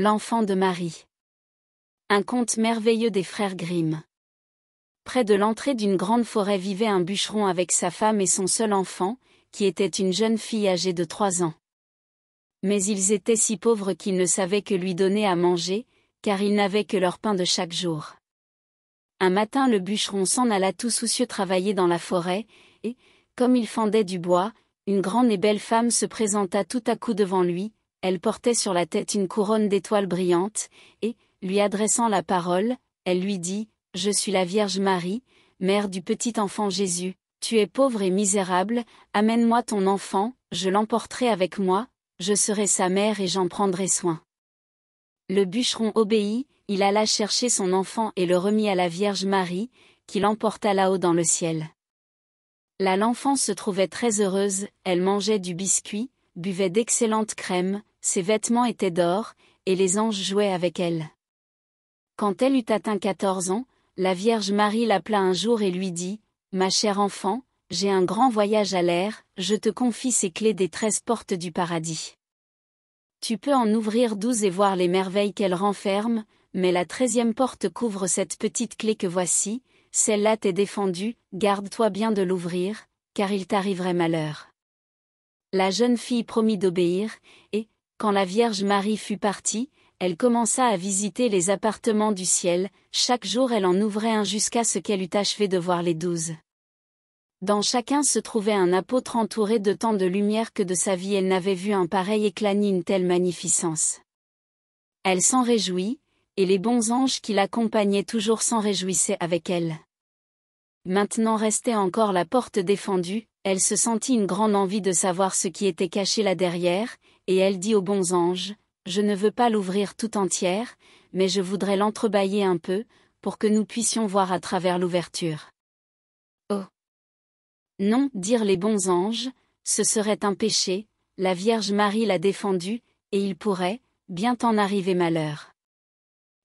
L'enfant de Marie. Un conte merveilleux des frères Grimm. Près de l'entrée d'une grande forêt vivait un bûcheron avec sa femme et son seul enfant, qui était une jeune fille âgée de trois ans. Mais ils étaient si pauvres qu'ils ne savaient que lui donner à manger, car ils n'avaient que leur pain de chaque jour. Un matin le bûcheron s'en alla tout soucieux travailler dans la forêt, et, comme il fendait du bois, une grande et belle femme se présenta tout à coup devant lui, elle portait sur la tête une couronne d'étoiles brillantes, et, lui adressant la parole, elle lui dit, Je suis la Vierge Marie, mère du petit enfant Jésus, tu es pauvre et misérable, amène-moi ton enfant, je l'emporterai avec moi, je serai sa mère et j'en prendrai soin. Le bûcheron obéit, il alla chercher son enfant et le remit à la Vierge Marie, qui l'emporta là-haut dans le ciel. Là l'enfant se trouvait très heureuse, elle mangeait du biscuit, buvait d'excellentes crèmes, ses vêtements étaient d'or, et les anges jouaient avec elle. Quand elle eut atteint quatorze ans, la Vierge Marie l'appela un jour et lui dit, Ma chère enfant, j'ai un grand voyage à l'air, je te confie ces clés des treize portes du paradis. Tu peux en ouvrir douze et voir les merveilles qu'elles renferment, mais la treizième porte couvre cette petite clé que voici, celle-là t'est défendue, garde-toi bien de l'ouvrir, car il t'arriverait malheur. La jeune fille promit d'obéir, et, quand la Vierge Marie fut partie, elle commença à visiter les appartements du ciel, chaque jour elle en ouvrait un jusqu'à ce qu'elle eût achevé de voir les douze. Dans chacun se trouvait un apôtre entouré de tant de lumière que de sa vie elle n'avait vu un pareil éclat ni une telle magnificence. Elle s'en réjouit, et les bons anges qui l'accompagnaient toujours s'en réjouissaient avec elle. Maintenant restait encore la porte défendue, elle se sentit une grande envie de savoir ce qui était caché là derrière, et elle dit aux bons anges, Je ne veux pas l'ouvrir tout entière, mais je voudrais l'entrebâiller un peu, pour que nous puissions voir à travers l'ouverture. Oh. Non, dirent les bons anges, ce serait un péché, la Vierge Marie l'a défendu, et il pourrait, bien t'en arriver malheur.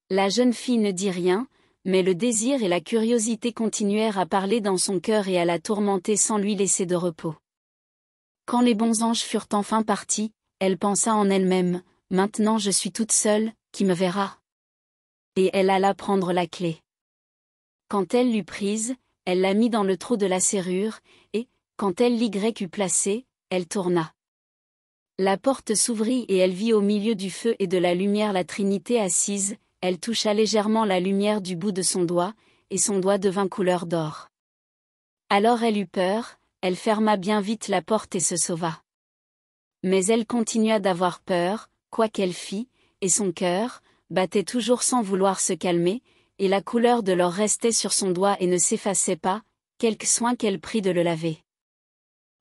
La jeune fille ne dit rien, mais le désir et la curiosité continuèrent à parler dans son cœur et à la tourmenter sans lui laisser de repos. Quand les bons anges furent enfin partis, elle pensa en elle-même, Maintenant je suis toute seule, qui me verra Et elle alla prendre la clé. Quand elle l'eut prise, elle la mit dans le trou de la serrure, et, quand elle l'y eut placée, elle tourna. La porte s'ouvrit et elle vit au milieu du feu et de la lumière la Trinité assise, elle toucha légèrement la lumière du bout de son doigt, et son doigt devint couleur d'or. Alors elle eut peur, elle ferma bien vite la porte et se sauva. Mais elle continua d'avoir peur, quoi qu'elle fît, et son cœur, battait toujours sans vouloir se calmer, et la couleur de l'or restait sur son doigt et ne s'effaçait pas, quelque soin qu'elle prit de le laver.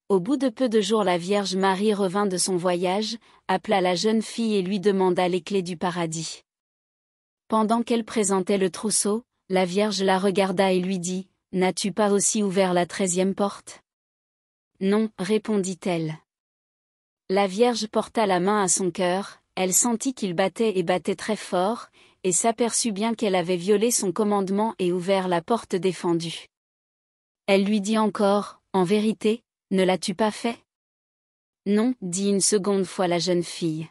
Au bout de peu de jours la Vierge Marie revint de son voyage, appela la jeune fille et lui demanda les clés du paradis. Pendant qu'elle présentait le trousseau, la Vierge la regarda et lui dit, N'as-tu pas aussi ouvert la treizième porte Non, répondit-elle. La Vierge porta la main à son cœur, elle sentit qu'il battait et battait très fort, et s'aperçut bien qu'elle avait violé son commandement et ouvert la porte défendue. Elle lui dit encore, En vérité, ne l'as-tu pas fait? Non, dit une seconde fois la jeune fille.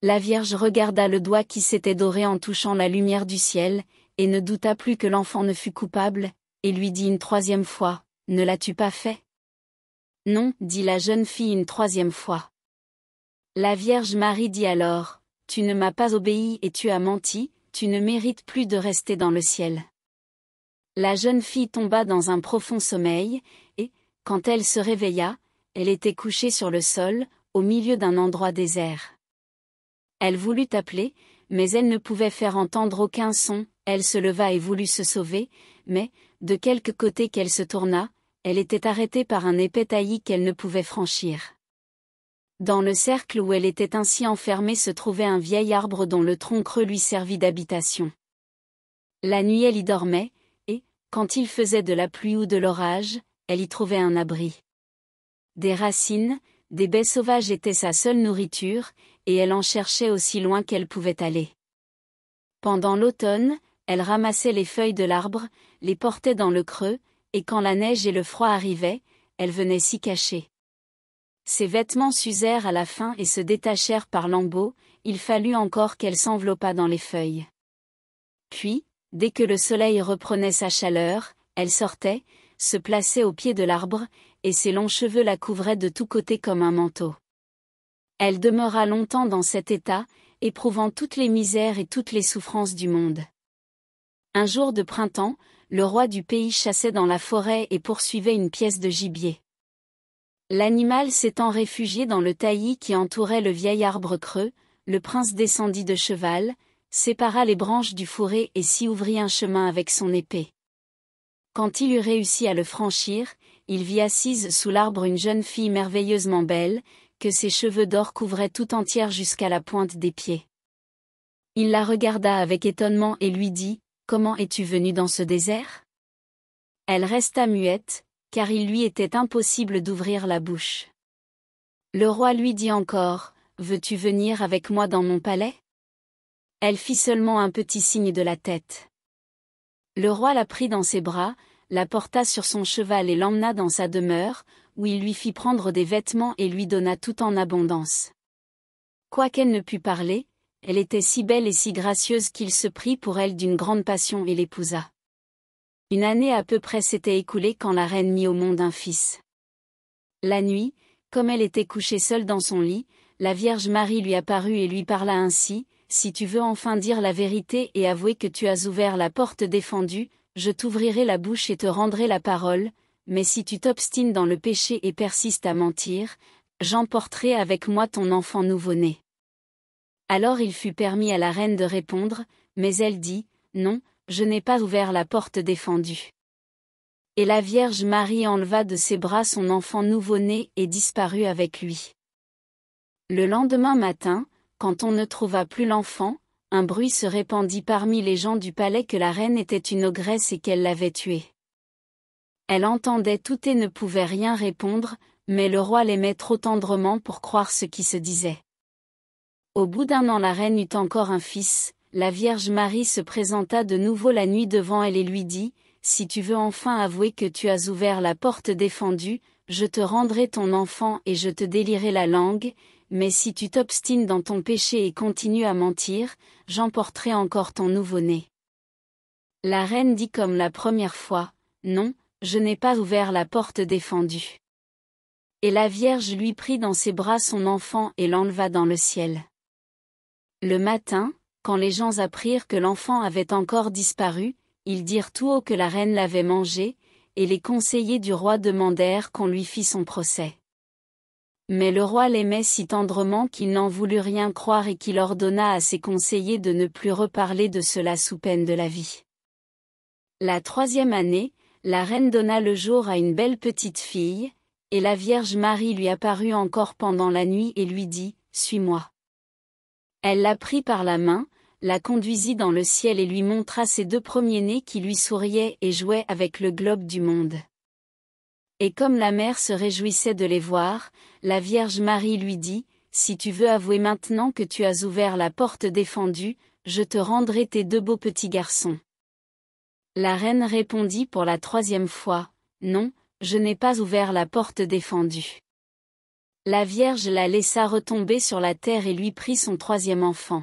La Vierge regarda le doigt qui s'était doré en touchant la lumière du ciel, et ne douta plus que l'enfant ne fût coupable, et lui dit une troisième fois, Ne l'as-tu pas fait? Non, dit la jeune fille une troisième fois. La Vierge Marie dit alors, Tu ne m'as pas obéi et tu as menti, tu ne mérites plus de rester dans le ciel. La jeune fille tomba dans un profond sommeil, et, quand elle se réveilla, elle était couchée sur le sol, au milieu d'un endroit désert. Elle voulut appeler, mais elle ne pouvait faire entendre aucun son, elle se leva et voulut se sauver, mais, de quelque côté qu'elle se tourna, elle était arrêtée par un épais taillis qu'elle ne pouvait franchir. Dans le cercle où elle était ainsi enfermée se trouvait un vieil arbre dont le tronc creux lui servit d'habitation. La nuit elle y dormait, et, quand il faisait de la pluie ou de l'orage, elle y trouvait un abri. Des racines, des baies sauvages étaient sa seule nourriture, et elle en cherchait aussi loin qu'elle pouvait aller. Pendant l'automne, elle ramassait les feuilles de l'arbre, les portait dans le creux, et quand la neige et le froid arrivaient, elle venait s'y cacher. Ses vêtements s'usèrent à la fin et se détachèrent par lambeaux, il fallut encore qu'elle s'enveloppât dans les feuilles. Puis, dès que le soleil reprenait sa chaleur, elle sortait, se plaçait au pied de l'arbre, et ses longs cheveux la couvraient de tous côtés comme un manteau. Elle demeura longtemps dans cet état, éprouvant toutes les misères et toutes les souffrances du monde. Un jour de printemps, le roi du pays chassait dans la forêt et poursuivait une pièce de gibier. L'animal s'étant réfugié dans le taillis qui entourait le vieil arbre creux, le prince descendit de cheval, sépara les branches du fourré et s'y ouvrit un chemin avec son épée. Quand il eut réussi à le franchir, il vit assise sous l'arbre une jeune fille merveilleusement belle, que ses cheveux d'or couvraient tout entière jusqu'à la pointe des pieds. Il la regarda avec étonnement et lui dit, Comment es-tu venue dans ce désert? Elle resta muette, car il lui était impossible d'ouvrir la bouche. Le roi lui dit encore, Veux-tu venir avec moi dans mon palais Elle fit seulement un petit signe de la tête. Le roi la prit dans ses bras, la porta sur son cheval et l'emmena dans sa demeure, où il lui fit prendre des vêtements et lui donna tout en abondance. Quoiqu'elle ne pût parler, elle était si belle et si gracieuse qu'il se prit pour elle d'une grande passion et l'épousa. Une année à peu près s'était écoulée quand la reine mit au monde un fils. La nuit, comme elle était couchée seule dans son lit, la Vierge Marie lui apparut et lui parla ainsi, Si tu veux enfin dire la vérité et avouer que tu as ouvert la porte défendue, je t'ouvrirai la bouche et te rendrai la parole, mais si tu t'obstines dans le péché et persistes à mentir, j'emporterai avec moi ton enfant nouveau-né. Alors il fut permis à la reine de répondre, mais elle dit, Non, je n'ai pas ouvert la porte défendue. Et la Vierge Marie enleva de ses bras son enfant nouveau-né et disparut avec lui. Le lendemain matin, quand on ne trouva plus l'enfant, un bruit se répandit parmi les gens du palais que la reine était une ogresse et qu'elle l'avait tuée. Elle entendait tout et ne pouvait rien répondre, mais le roi l'aimait trop tendrement pour croire ce qui se disait. Au bout d'un an la reine eut encore un fils, la Vierge Marie se présenta de nouveau la nuit devant elle et lui dit, Si tu veux enfin avouer que tu as ouvert la porte défendue, je te rendrai ton enfant et je te délierai la langue, mais si tu t'obstines dans ton péché et continues à mentir, j'emporterai encore ton nouveau-né. La reine dit comme la première fois, Non, je n'ai pas ouvert la porte défendue. Et la Vierge lui prit dans ses bras son enfant et l'enleva dans le ciel. Le matin, quand les gens apprirent que l'enfant avait encore disparu, ils dirent tout haut que la reine l'avait mangé, et les conseillers du roi demandèrent qu'on lui fît son procès. Mais le roi l'aimait si tendrement qu'il n'en voulut rien croire et qu'il ordonna à ses conseillers de ne plus reparler de cela sous peine de la vie. La troisième année, la reine donna le jour à une belle petite fille, et la Vierge Marie lui apparut encore pendant la nuit et lui dit, Suis-moi. Elle la prit par la main, la conduisit dans le ciel et lui montra ses deux premiers-nés qui lui souriaient et jouaient avec le globe du monde. Et comme la mère se réjouissait de les voir, la Vierge Marie lui dit, Si tu veux avouer maintenant que tu as ouvert la porte défendue, je te rendrai tes deux beaux petits garçons. La reine répondit pour la troisième fois, Non, je n'ai pas ouvert la porte défendue. La Vierge la laissa retomber sur la terre et lui prit son troisième enfant.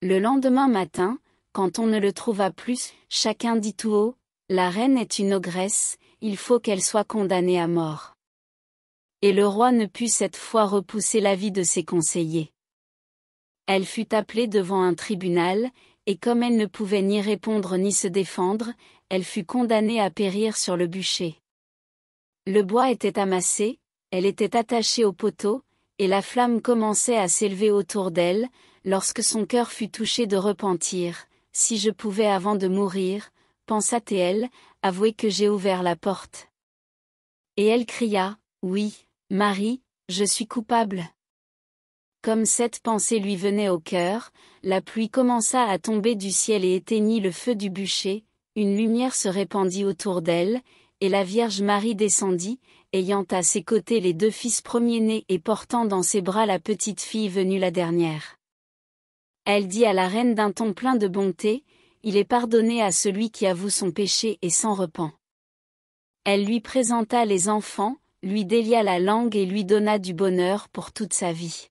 Le lendemain matin, quand on ne le trouva plus, chacun dit tout haut, La reine est une ogresse, il faut qu'elle soit condamnée à mort. Et le roi ne put cette fois repousser l'avis de ses conseillers. Elle fut appelée devant un tribunal, et comme elle ne pouvait ni répondre ni se défendre, elle fut condamnée à périr sur le bûcher. Le bois était amassé, elle était attachée au poteau, et la flamme commençait à s'élever autour d'elle, lorsque son cœur fut touché de repentir, si je pouvais avant de mourir, pensa-t-elle, avouer que j'ai ouvert la porte. Et elle cria, Oui, Marie, je suis coupable. Comme cette pensée lui venait au cœur, la pluie commença à tomber du ciel et éteignit le feu du bûcher, une lumière se répandit autour d'elle, et la Vierge Marie descendit, ayant à ses côtés les deux fils premiers-nés et portant dans ses bras la petite fille venue la dernière. Elle dit à la reine d'un ton plein de bonté, Il est pardonné à celui qui avoue son péché et s'en repent. Elle lui présenta les enfants, lui délia la langue et lui donna du bonheur pour toute sa vie.